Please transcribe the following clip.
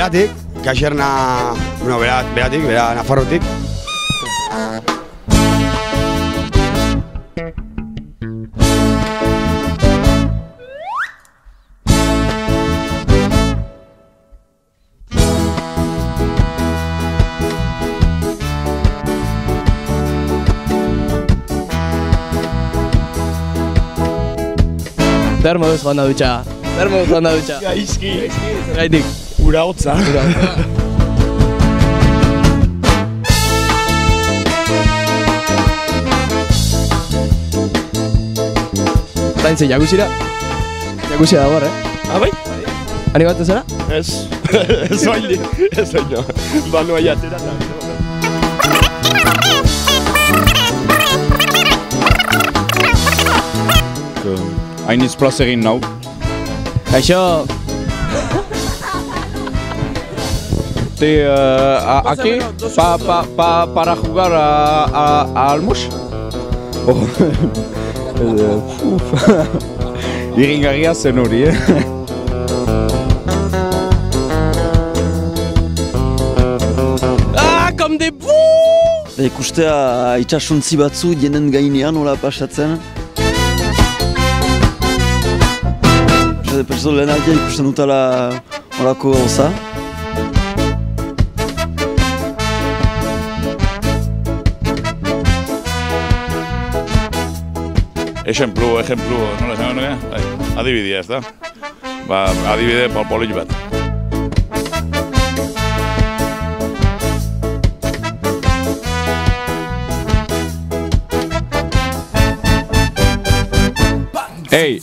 Beratik, kaxerna, bueno, berat, beratik, bera Nafarrotik. Zer moduz joan da dutxa? Zer moduz joan da dutxa? Gaizki. Gaitik. Ura hotza. Zaintze, jagusira? Jagusira dago, eh? Abai? Animatu zara? Ez. Ez baili. Ez baino. Banoa jatera da. Hainiz plaz egin nau. Kaixo, Te, uh, a- aquí, pa, pa, pa, para jugar a, a, a Almus? Oh. Uf. Iringarria zen hori, eh? Ah, comme des bouts ikustea itxasuntzi batzu jenen gainean hola pasatzen. Perso- Perso lehen aldia ikusten dutala horako gauza. Ejemplu, ejemplu, nola esan nuke? Bai, adibidea, ez da? Ba, adibide pol polit bat. Ei,